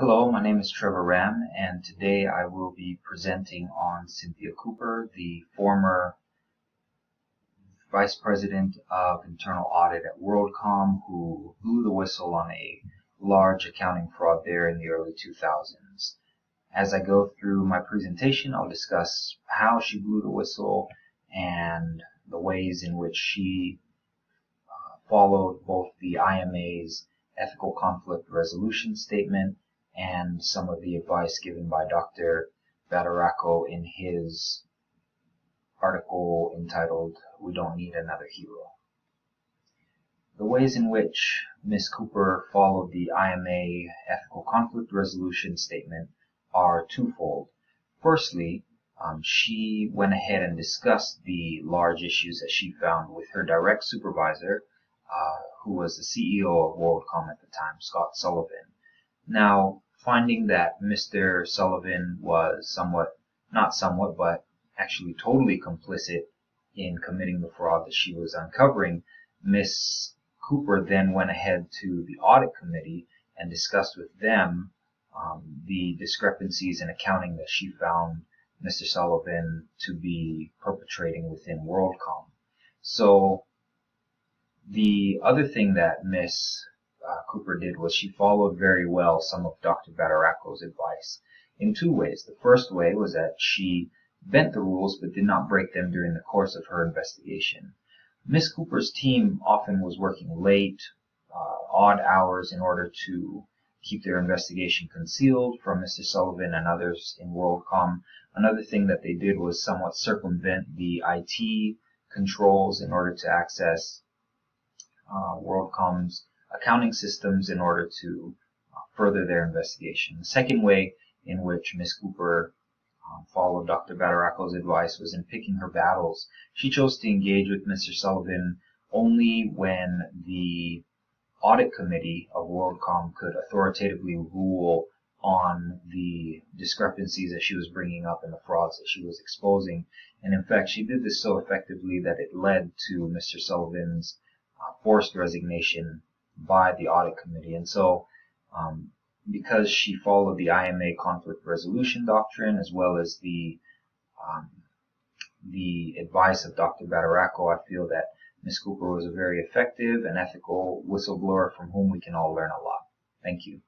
Hello, my name is Trevor Ram, and today I will be presenting on Cynthia Cooper, the former Vice President of Internal Audit at WorldCom, who blew the whistle on a large accounting fraud there in the early 2000s. As I go through my presentation, I'll discuss how she blew the whistle and the ways in which she uh, followed both the IMA's ethical conflict resolution statement and some of the advice given by Dr. Badaracco in his article entitled We Don't Need Another Hero. The ways in which Ms. Cooper followed the IMA ethical conflict resolution statement are twofold. Firstly, um, she went ahead and discussed the large issues that she found with her direct supervisor, uh, who was the CEO of WorldCom at the time, Scott Sullivan. Now, finding that Mr. Sullivan was somewhat, not somewhat, but actually totally complicit in committing the fraud that she was uncovering, Miss Cooper then went ahead to the audit committee and discussed with them um, the discrepancies in accounting that she found Mr. Sullivan to be perpetrating within WorldCom. So the other thing that Miss uh, Cooper did was she followed very well some of Dr. Badaracco's advice in two ways. The first way was that she bent the rules but did not break them during the course of her investigation. Miss Cooper's team often was working late, uh, odd hours in order to keep their investigation concealed from Mr. Sullivan and others in WorldCom. Another thing that they did was somewhat circumvent the IT controls in order to access uh, WorldCom's accounting systems in order to uh, further their investigation. The second way in which Ms. Cooper um, followed Dr. Badaracco's advice was in picking her battles. She chose to engage with Mr. Sullivan only when the audit committee of WorldCom could authoritatively rule on the discrepancies that she was bringing up and the frauds that she was exposing. And in fact, she did this so effectively that it led to Mr. Sullivan's uh, forced resignation by the audit committee. And so, um, because she followed the IMA conflict resolution doctrine as well as the um, the advice of Dr. Badaracco, I feel that Ms. Cooper was a very effective and ethical whistleblower from whom we can all learn a lot. Thank you.